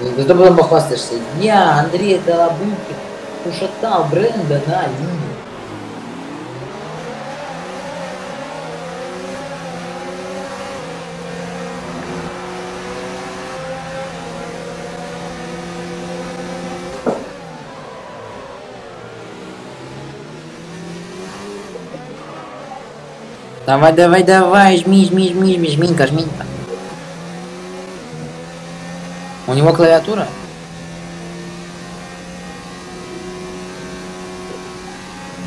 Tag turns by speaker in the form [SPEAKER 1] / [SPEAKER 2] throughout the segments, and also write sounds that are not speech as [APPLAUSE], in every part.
[SPEAKER 1] Ты что потом похвастаешься? Я, Андрей Долобыкин, ушатал бренда на линии. Давай, давай, давай, жми, жми, жми, жми, жминка, жминка. У него клавиатура?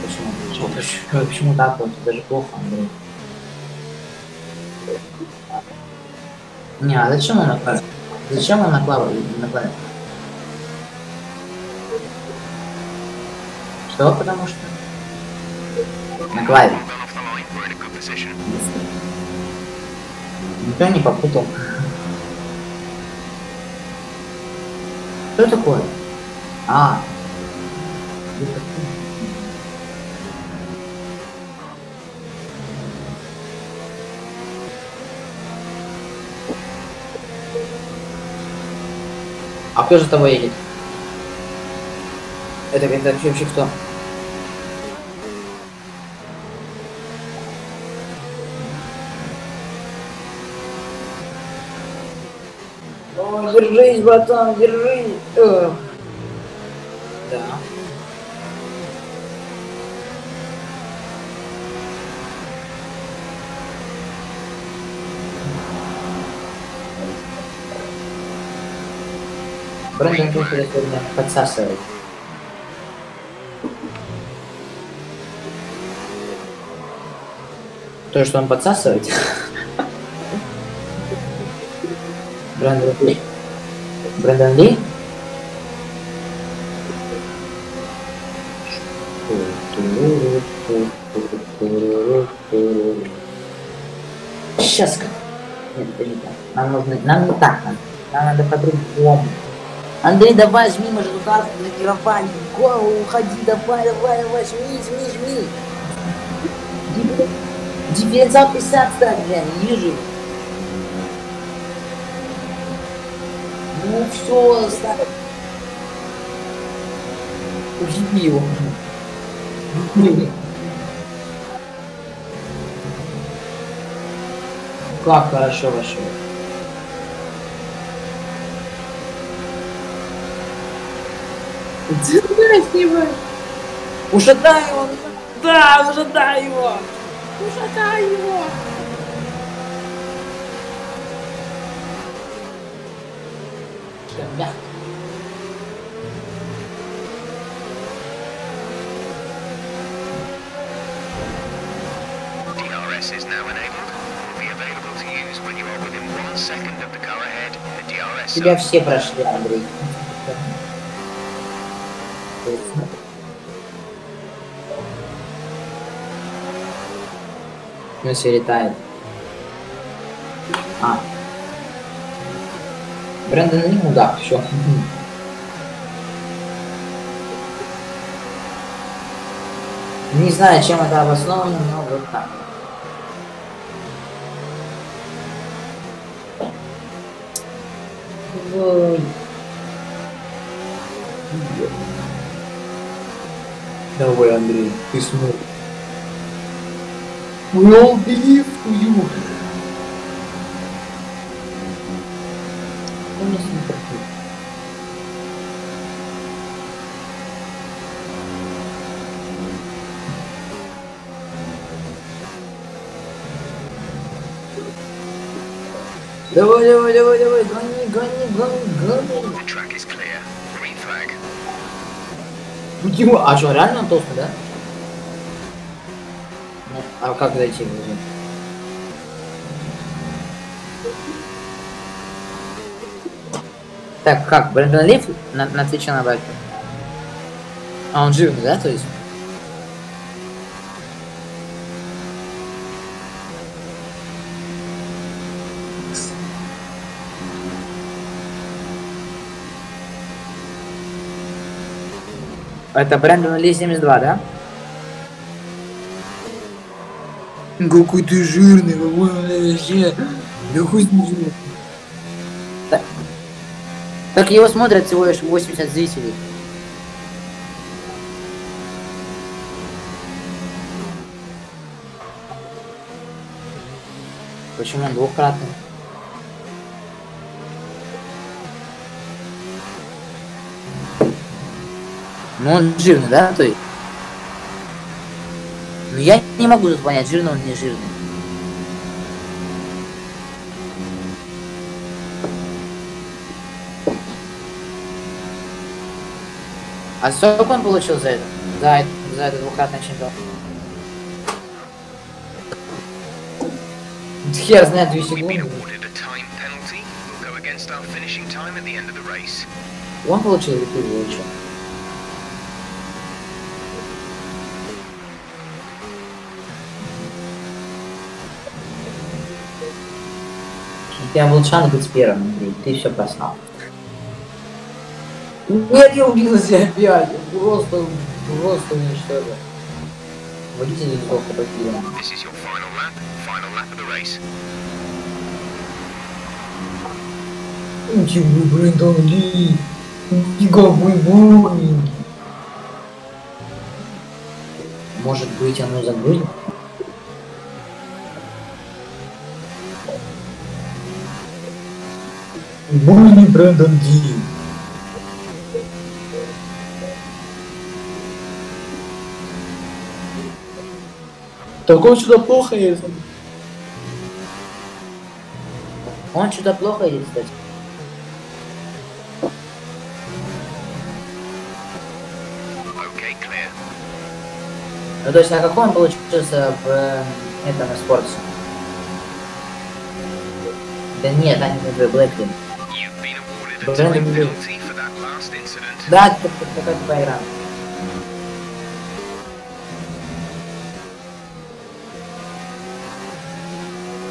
[SPEAKER 1] Почему? Почему, почему, так вот? Это же плохо, Андрей. Не, а зачем он накладывает? Зачем он накладывает? накладывает? Что? Потому что? Накладывает. Никто не попутал. Что такое? А. А кто же тобой едет? Это, это вообще кто? О, держись, братан, держись. Эх. Да. Брэндон Куфер сегодня подсасывает. То, что он подсасывает. [LAUGHS] Брэндон Ли. Брэндон Ли? Сейчас как. Нет, это не так. Нам нужно. Нам не так надо. Нам надо по-другому. Андрей, давай, жми, же тут блокировали. Голову, уходи, давай, давай, давай, жми, жми, жми. Дифференциал 50 ставь, я не вижу. Ну все, ставь. Ужиби его. Как хорошо вошел.
[SPEAKER 2] снимай.
[SPEAKER 1] Ушатай его! Да, ушатай его! Ушатай его! Что, мягко?
[SPEAKER 3] DRS is now enabled. Will be available to use when you are within one second of the car ahead the DRS
[SPEAKER 1] Тебя все прошли, Андрей. Ну, все летает. А. Брэндон не мудак, все. Не знаю, чем это обосновано, но вот так. Ой. Давай, Андрей, ты смог. Ну, дрифтую. Он у нас не. Давай, давай, давай, давай, гони, гони, гони, гони. Почему? А что, реально толстый, да? Ну, а как зайти в Так, как? Брэндон Лив на, на Твиче на баке? А он жирный, да, то есть? Это Брэндон Ли 72, да? Какой ты жирный, вообще. Да ты жирный. Так его смотрят всего лишь 80 зрителей. Почему он двухкратный? Ну он жирный, да, то есть? Ну я не могу тут понять, жирный он не жирный. А сколько он получил за это? За, за это двухкратный чемпион? Хер знает, 2
[SPEAKER 3] We've been
[SPEAKER 1] секунды. Он получил или ты получил? Тебя был шанс быть первым. Ты все просрал. Нет, я убился опять. Просто, просто уничтожил. Водитель неплохо покинул.
[SPEAKER 3] This is your final lap. Final lap of the race.
[SPEAKER 1] Ничего, Брэндон Ли. Никакой боли. Может быть, оно загрузит? Боли, Брэндон Ли. Так он сюда плохо едет. Он сюда плохо едет, кстати.
[SPEAKER 3] Okay, clear.
[SPEAKER 1] Ну, то есть, а какой он получился в э, этом спорте? Да нет, они не в.
[SPEAKER 3] You've been awarded a
[SPEAKER 1] But
[SPEAKER 3] time
[SPEAKER 1] then we-
[SPEAKER 3] penalty for that last incident.
[SPEAKER 1] Да, это как- какая-то игра.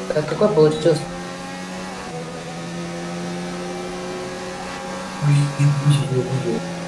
[SPEAKER 1] Так, какой получился? Ой, ой, ой, ой, ой.